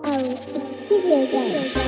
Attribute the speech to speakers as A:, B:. A: Oh, it's a video game.